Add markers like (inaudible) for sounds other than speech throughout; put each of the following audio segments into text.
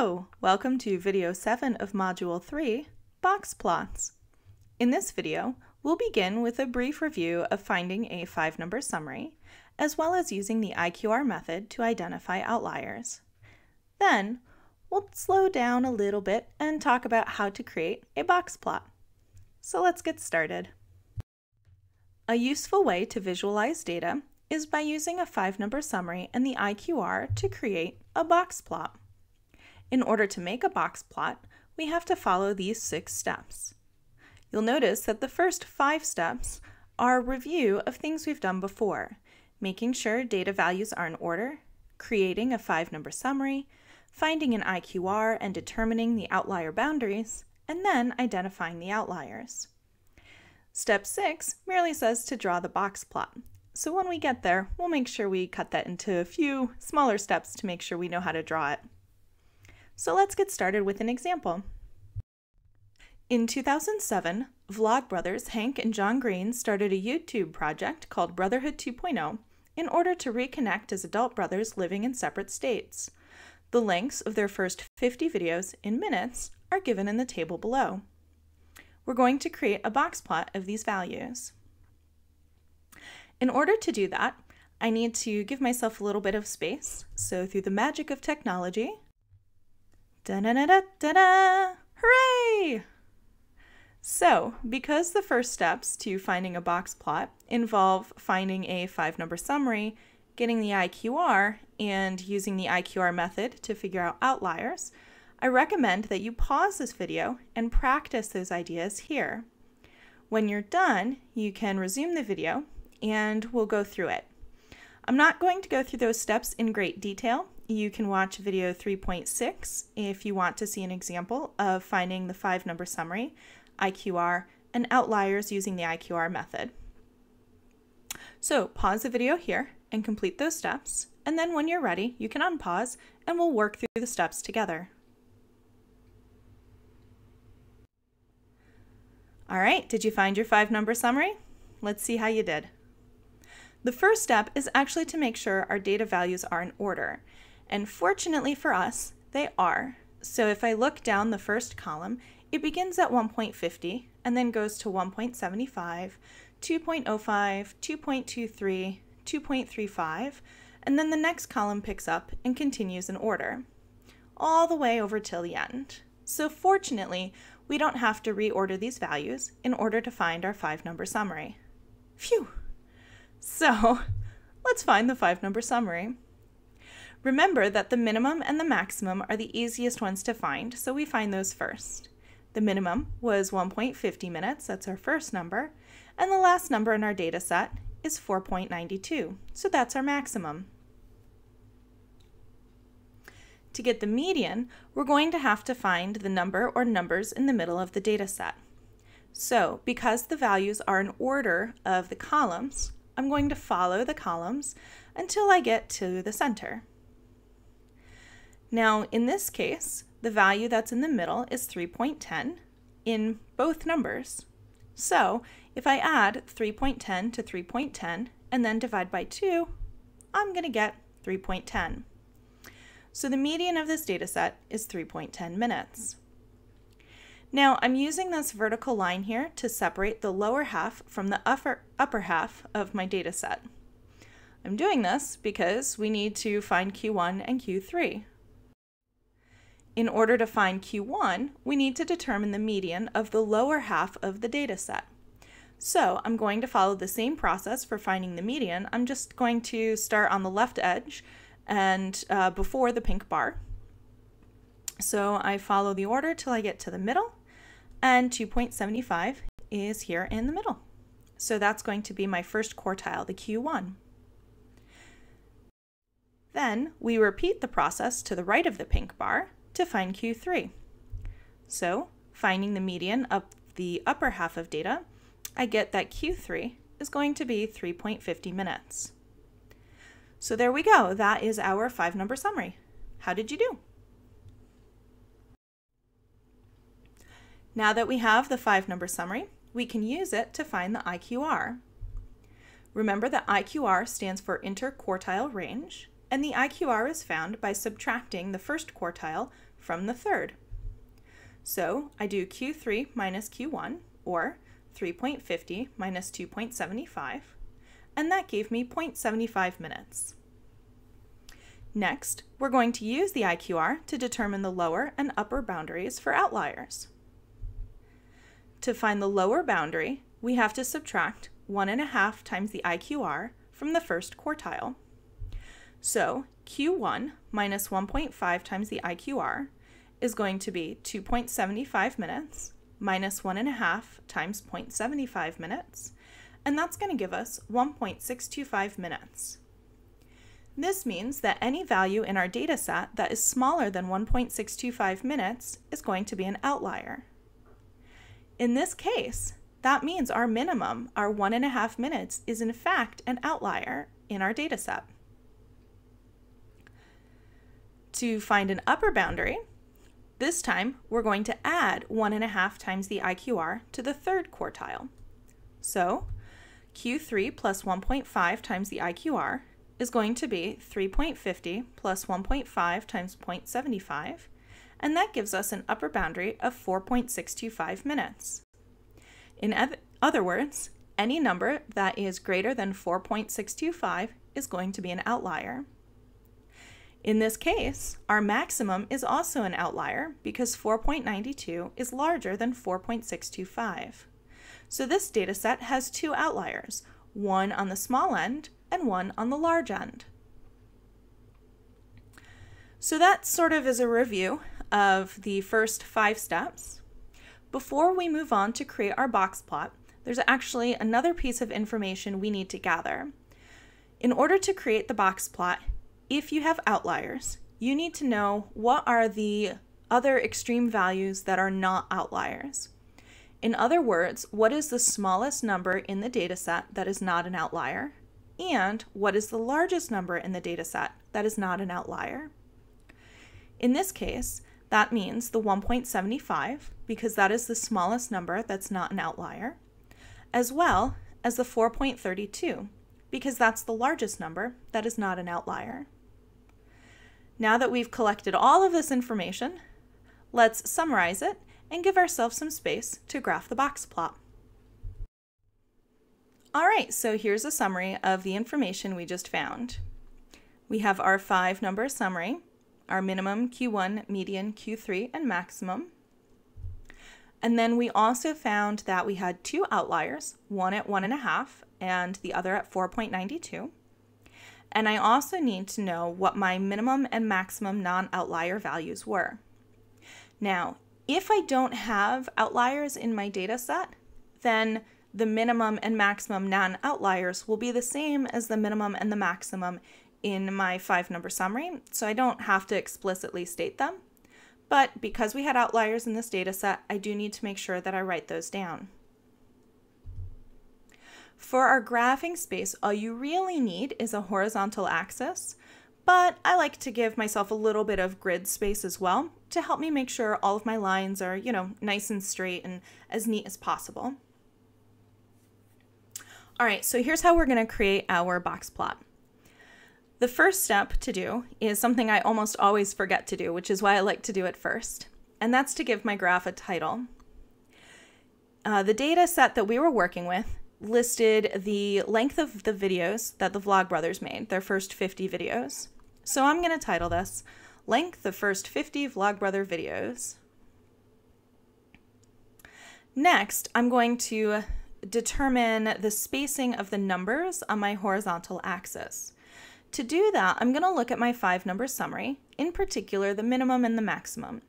Hello! Welcome to video 7 of Module 3, Box Plots. In this video, we'll begin with a brief review of finding a five-number summary, as well as using the IQR method to identify outliers. Then, we'll slow down a little bit and talk about how to create a box plot. So let's get started. A useful way to visualize data is by using a five-number summary and the IQR to create a box plot. In order to make a box plot, we have to follow these six steps. You'll notice that the first five steps are review of things we've done before, making sure data values are in order, creating a five-number summary, finding an IQR and determining the outlier boundaries, and then identifying the outliers. Step 6 merely says to draw the box plot, so when we get there, we'll make sure we cut that into a few smaller steps to make sure we know how to draw it. So let's get started with an example. In 2007, Vlogbrothers Hank and John Green started a YouTube project called Brotherhood 2.0 in order to reconnect as adult brothers living in separate states. The lengths of their first 50 videos in minutes are given in the table below. We're going to create a box plot of these values. In order to do that, I need to give myself a little bit of space. So through the magic of technology, Da da da da! Hooray! So, because the first steps to finding a box plot involve finding a five number summary, getting the IQR, and using the IQR method to figure out outliers, I recommend that you pause this video and practice those ideas here. When you're done, you can resume the video and we'll go through it. I'm not going to go through those steps in great detail you can watch video 3.6 if you want to see an example of finding the five number summary, IQR, and outliers using the IQR method. So pause the video here and complete those steps, and then when you're ready, you can unpause and we'll work through the steps together. All right, did you find your five number summary? Let's see how you did. The first step is actually to make sure our data values are in order. And fortunately for us, they are. So if I look down the first column, it begins at 1.50 and then goes to 1.75, 2.05, 2.23, 2.35, and then the next column picks up and continues in order, all the way over till the end. So fortunately, we don't have to reorder these values in order to find our five number summary. Phew! So (laughs) let's find the five number summary. Remember that the minimum and the maximum are the easiest ones to find, so we find those first. The minimum was 1.50 minutes, that's our first number, and the last number in our data set is 4.92, so that's our maximum. To get the median, we're going to have to find the number or numbers in the middle of the data set. So, because the values are in order of the columns, I'm going to follow the columns until I get to the center. Now, in this case, the value that's in the middle is 3.10 in both numbers. So, if I add 3.10 to 3.10 and then divide by 2, I'm going to get 3.10. So the median of this data set is 3.10 minutes. Now I'm using this vertical line here to separate the lower half from the upper, upper half of my data set. I'm doing this because we need to find Q1 and Q3. In order to find Q1, we need to determine the median of the lower half of the data set. So I'm going to follow the same process for finding the median. I'm just going to start on the left edge and uh, before the pink bar. So I follow the order till I get to the middle and 2.75 is here in the middle. So that's going to be my first quartile, the Q1. Then we repeat the process to the right of the pink bar to find Q3. So, finding the median of the upper half of data, I get that Q3 is going to be 3.50 minutes. So there we go. That is our five number summary. How did you do? Now that we have the five number summary, we can use it to find the IQR. Remember that IQR stands for interquartile range, and the IQR is found by subtracting the first quartile from the third. So I do Q3 minus Q1, or 3.50 minus 2.75, and that gave me 0.75 minutes. Next, we're going to use the IQR to determine the lower and upper boundaries for outliers. To find the lower boundary, we have to subtract 1.5 times the IQR from the first quartile. So Q1 minus 1.5 times the IQR is going to be 2.75 minutes minus 1.5 times 0.75 minutes, and that's going to give us 1.625 minutes. This means that any value in our data set that is smaller than 1.625 minutes is going to be an outlier. In this case, that means our minimum, our one and a half minutes, is in fact an outlier in our data set. To find an upper boundary, this time we're going to add one and a half times the IQR to the third quartile. So Q3 plus 1.5 times the IQR is going to be 3.50 plus 1.5 times 0.75, and that gives us an upper boundary of 4.625 minutes. In other words, any number that is greater than 4.625 is going to be an outlier. In this case, our maximum is also an outlier because 4.92 is larger than 4.625. So this data set has two outliers, one on the small end and one on the large end. So that sort of is a review of the first five steps. Before we move on to create our box plot, there's actually another piece of information we need to gather. In order to create the box plot, if you have outliers, you need to know what are the other extreme values that are not outliers. In other words, what is the smallest number in the dataset that is not an outlier? And what is the largest number in the dataset that is not an outlier? In this case, that means the 1.75, because that is the smallest number that's not an outlier, as well as the 4.32, because that's the largest number that is not an outlier. Now that we've collected all of this information, let's summarize it and give ourselves some space to graph the box plot. All right, so here's a summary of the information we just found. We have our five number summary, our minimum, Q1, median, Q3, and maximum. And then we also found that we had two outliers, one at one and a half and the other at 4.92. And I also need to know what my minimum and maximum non-outlier values were. Now, if I don't have outliers in my data set, then the minimum and maximum non-outliers will be the same as the minimum and the maximum in my five number summary, so I don't have to explicitly state them. But because we had outliers in this data set, I do need to make sure that I write those down. For our graphing space, all you really need is a horizontal axis, but I like to give myself a little bit of grid space as well to help me make sure all of my lines are, you know, nice and straight and as neat as possible. All right, so here's how we're gonna create our box plot. The first step to do is something I almost always forget to do, which is why I like to do it first, and that's to give my graph a title. Uh, the data set that we were working with listed the length of the videos that the Vlogbrothers made, their first 50 videos. So I'm going to title this Length of First 50 Vlogbrother Videos. Next, I'm going to determine the spacing of the numbers on my horizontal axis. To do that, I'm going to look at my five number summary, in particular the minimum and the maximum.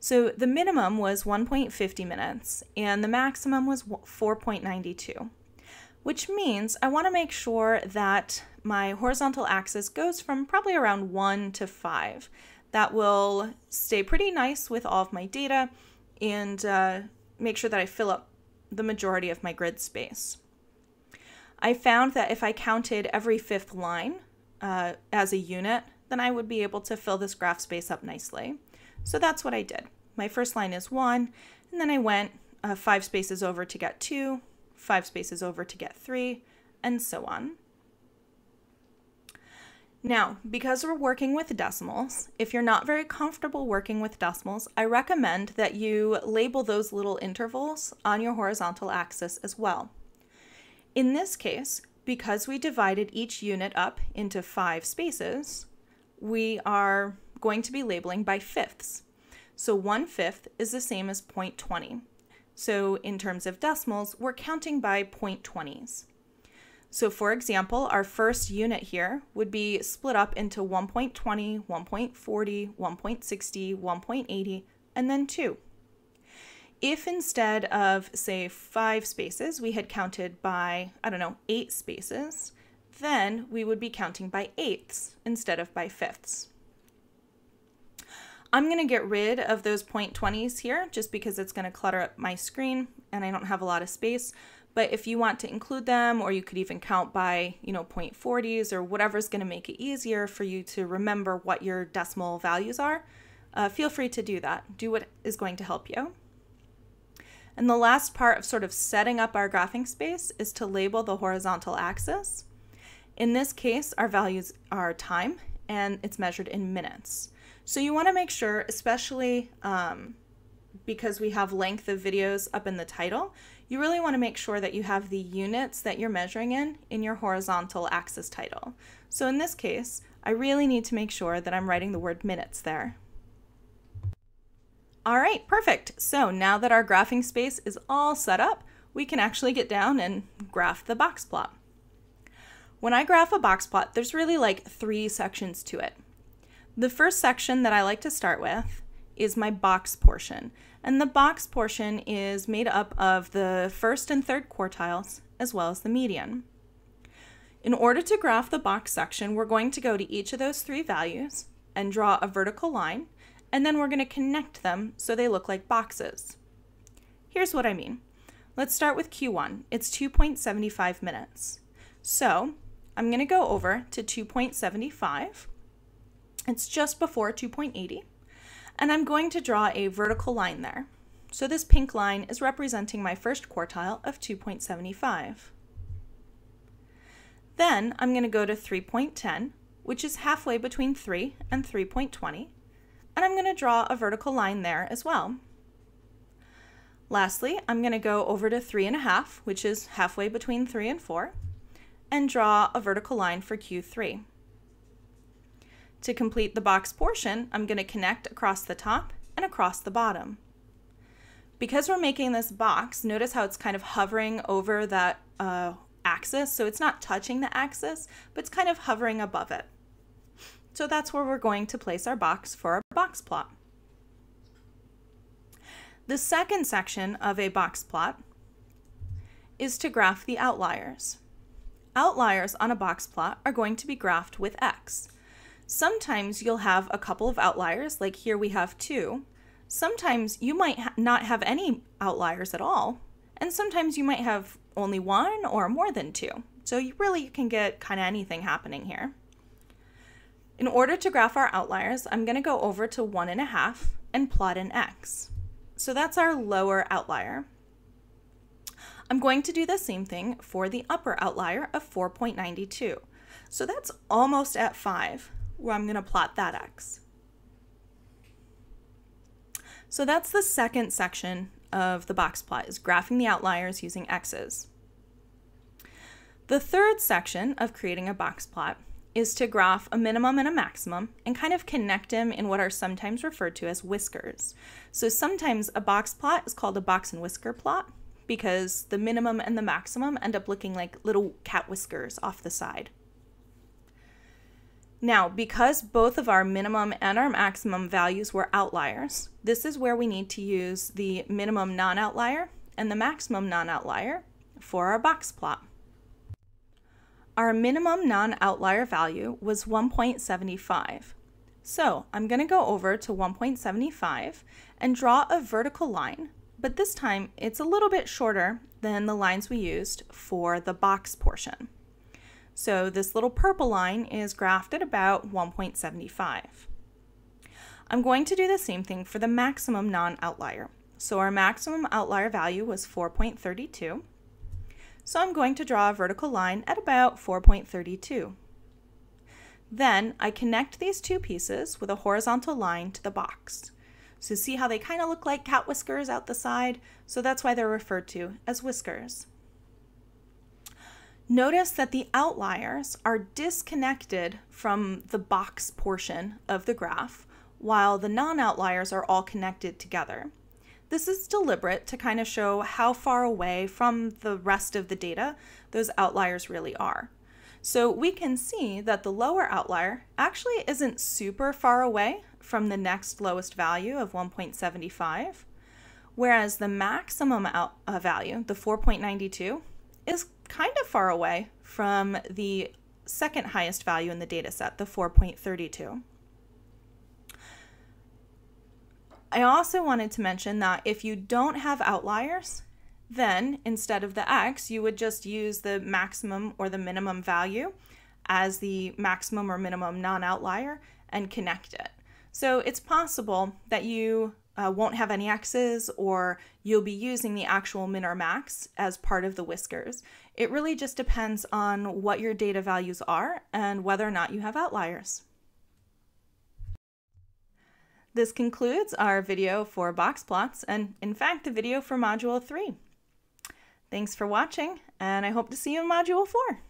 So the minimum was 1.50 minutes and the maximum was 4.92 which means I want to make sure that my horizontal axis goes from probably around 1 to 5. That will stay pretty nice with all of my data and uh, make sure that I fill up the majority of my grid space. I found that if I counted every fifth line uh, as a unit, then I would be able to fill this graph space up nicely. So that's what I did. My first line is 1, and then I went uh, 5 spaces over to get 2, five spaces over to get three, and so on. Now, because we're working with decimals, if you're not very comfortable working with decimals, I recommend that you label those little intervals on your horizontal axis as well. In this case, because we divided each unit up into five spaces, we are going to be labeling by fifths. So one fifth is the same as 0.20. So in terms of decimals, we're counting by 0.20s. So for example, our first unit here would be split up into 1.20, 1.40, 1.60, 1.80, and then 2. If instead of, say, 5 spaces, we had counted by, I don't know, 8 spaces, then we would be counting by eighths instead of by fifths. I'm going to get rid of those 0.20s here just because it's going to clutter up my screen and I don't have a lot of space. But if you want to include them, or you could even count by, you know, 0.40s or whatever's going to make it easier for you to remember what your decimal values are, uh, feel free to do that. Do what is going to help you. And the last part of sort of setting up our graphing space is to label the horizontal axis. In this case, our values are time and it's measured in minutes. So you want to make sure, especially um, because we have length of videos up in the title, you really want to make sure that you have the units that you're measuring in in your horizontal axis title. So in this case, I really need to make sure that I'm writing the word minutes there. All right, perfect. So now that our graphing space is all set up, we can actually get down and graph the box plot. When I graph a box plot, there's really like three sections to it. The first section that I like to start with is my box portion. And the box portion is made up of the first and third quartiles as well as the median. In order to graph the box section, we're going to go to each of those three values and draw a vertical line, and then we're going to connect them so they look like boxes. Here's what I mean. Let's start with Q1. It's 2.75 minutes. So I'm going to go over to 2.75. It's just before 2.80 and I'm going to draw a vertical line there. So this pink line is representing my first quartile of 2.75. Then I'm going to go to 3.10, which is halfway between 3 and 3.20, and I'm going to draw a vertical line there as well. Lastly, I'm going to go over to 3.5, which is halfway between 3 and 4, and draw a vertical line for Q3. To complete the box portion, I'm going to connect across the top and across the bottom. Because we're making this box, notice how it's kind of hovering over that uh, axis. So it's not touching the axis, but it's kind of hovering above it. So that's where we're going to place our box for our box plot. The second section of a box plot is to graph the outliers. Outliers on a box plot are going to be graphed with X. Sometimes you'll have a couple of outliers, like here we have two. Sometimes you might ha not have any outliers at all, and sometimes you might have only one or more than two. So you really can get kind of anything happening here. In order to graph our outliers, I'm going to go over to one and a half and plot an x. So that's our lower outlier. I'm going to do the same thing for the upper outlier of 4.92. So that's almost at 5 where I'm going to plot that x. So that's the second section of the box plot, is graphing the outliers using x's. The third section of creating a box plot is to graph a minimum and a maximum and kind of connect them in what are sometimes referred to as whiskers. So sometimes a box plot is called a box and whisker plot because the minimum and the maximum end up looking like little cat whiskers off the side. Now, because both of our minimum and our maximum values were outliers, this is where we need to use the minimum non-outlier and the maximum non-outlier for our box plot. Our minimum non-outlier value was 1.75. So I'm going to go over to 1.75 and draw a vertical line, but this time it's a little bit shorter than the lines we used for the box portion. So this little purple line is graphed at about 1.75. I'm going to do the same thing for the maximum non-outlier. So our maximum outlier value was 4.32. So I'm going to draw a vertical line at about 4.32. Then I connect these two pieces with a horizontal line to the box. So see how they kind of look like cat whiskers out the side? So that's why they're referred to as whiskers. Notice that the outliers are disconnected from the box portion of the graph, while the non-outliers are all connected together. This is deliberate to kind of show how far away from the rest of the data those outliers really are. So we can see that the lower outlier actually isn't super far away from the next lowest value of 1.75, whereas the maximum out, uh, value, the 4.92, is kind of far away from the second highest value in the data set, the 4.32. I also wanted to mention that if you don't have outliers, then instead of the x, you would just use the maximum or the minimum value as the maximum or minimum non-outlier and connect it. So it's possible that you uh, won't have any x's or you'll be using the actual min or max as part of the whiskers. It really just depends on what your data values are and whether or not you have outliers. This concludes our video for box plots and in fact the video for Module 3. Thanks for watching and I hope to see you in Module 4.